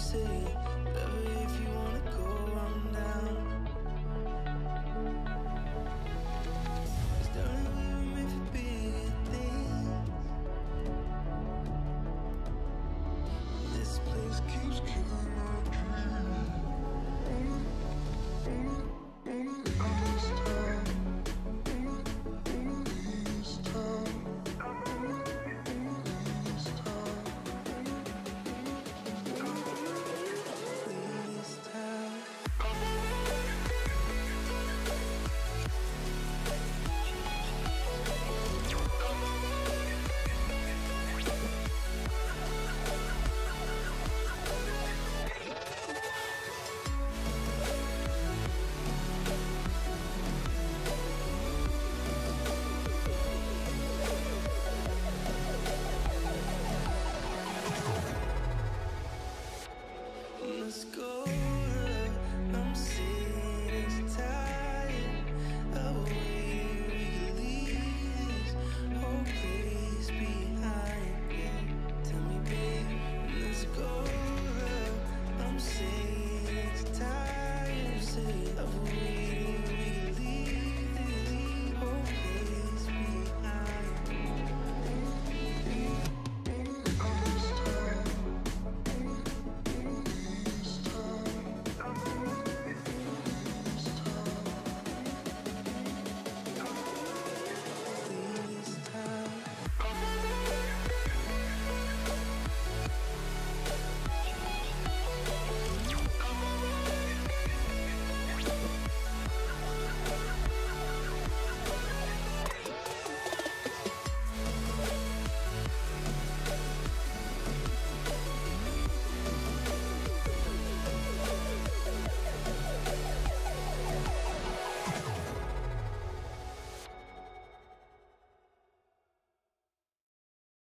say just go.